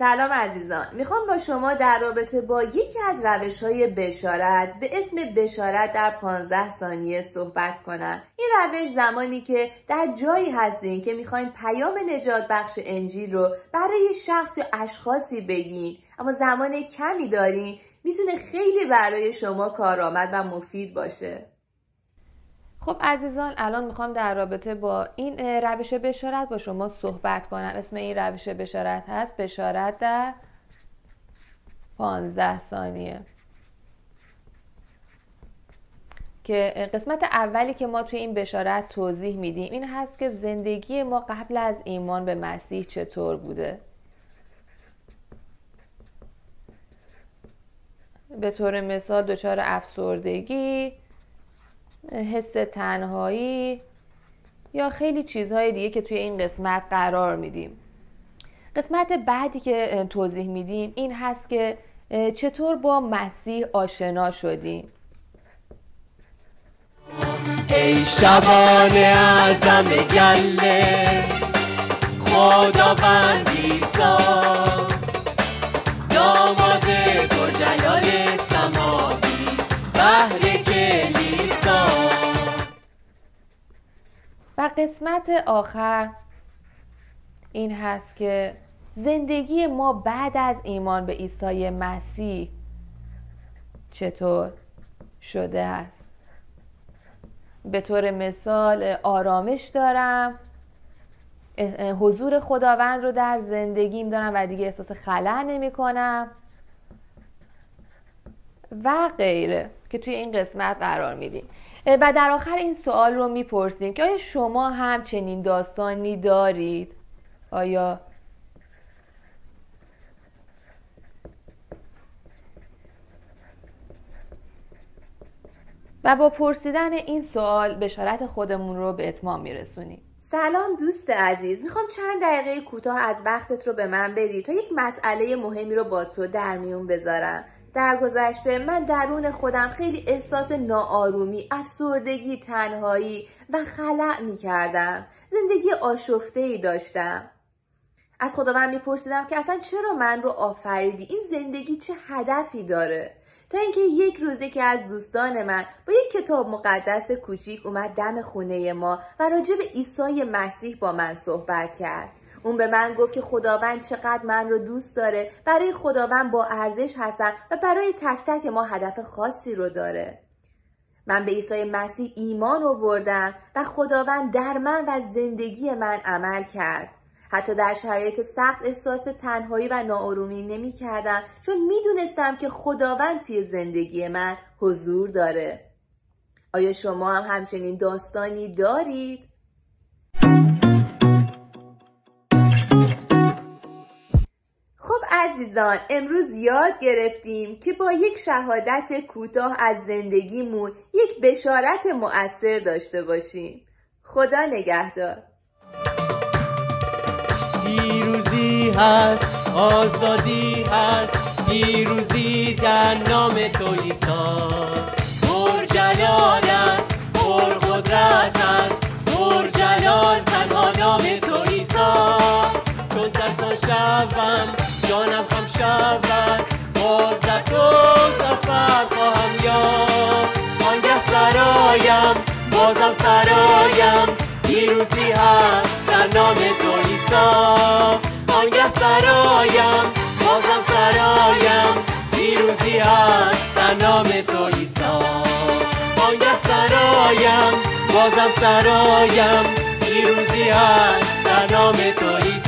سلام عزیزان. می‌خوام با شما در رابطه با یکی از روش های بشارت به اسم بشارت در 15 ثانیه صحبت کنم. این روش زمانی که در جایی هستین که می‌خواین پیام نجات بخش انجیل رو برای شخص یا اشخاصی بگین. اما زمان کمی دارین می‌تونه خیلی برای شما کارآمد و مفید باشه. خب عزیزان الان می‌خوام در رابطه با این روش بشارت با شما صحبت کنم. اسم این روش بشارت هست. بشارت در 15 ثانیه. که قسمت اولی که ما توی این بشارت توضیح میدیم این هست که زندگی ما قبل از ایمان به مسیح چطور بوده. به طور مثال دچار افسردگی حس تنهایی یا خیلی چیزهای دیگه که توی این قسمت قرار میدیم. قسمت بعدی که توضیح میدیم این هست که چطور با مسیح آشنا شدیم. ای شبان اعظم گله خداوند عیسی و قسمت آخر این هست که زندگی ما بعد از ایمان به عیسی مسیح چطور شده است؟ به طور مثال آرامش دارم حضور خداوند رو در زندگیم دارم و دیگه احساس خلع نمی کنم و غیره که توی این قسمت قرار میدیم. و در آخر این سوال رو می‌پرسیم که آیا شما هم چنین داستانی دارید؟ آیا؟ و با پرسیدن این سوال بشارت خودمون رو به اتمام میرسونیم. سلام دوست عزیز می‌خوام چند دقیقه کوتاه از وقتت رو به من بدی تا یک مسئله مهمی رو با تو در میون بذارم. در گذشته من درون خودم خیلی احساس ناآرومی، افسردگی، تنهایی و خلع می کردم. زندگی آشفته ای داشتم. از خداوند میپرسیدم که اصلا چرا من رو آفریدی؟ این زندگی چه هدفی داره؟ تا اینکه یک روزی که از دوستان من با یک کتاب مقدس کوچیک اومد دم خونه ما و راجع به عیسی مسیح با من صحبت کرد. اون به من گفت که خداوند چقدر من رو دوست داره. برای خداوند با ارزش هستم و برای تک تک ما هدف خاصی رو داره. من به عیسی مسیح ایمان آوردم و خداوند در من و زندگی من عمل کرد. حتی در شرایط سخت احساس تنهایی و ناارومی نمی کردم چون می دونستم که خداوند توی زندگی من حضور داره. آیا شما هم همچنین داستانی دارید؟ عزیزان امروز یاد گرفتیم که با یک شهادت کوتاه از زندگیمون یک بشارت مؤثر داشته باشیم. خدا نگهدار. پیروزی هست آزادی هست پیروزی در نام تو ایسا پر جلال است پر قدرت است پر جلال تنها نام تو ایسا چون ترسان شوم بازم سرایم. پیروزی هست در نام تو ایسا آنگه سرایم. بازم سرایم. پیروزی هست در نام تو ایسا آنگه سرایم. بازم سرایم. پیروزی هست در نام تو ایسا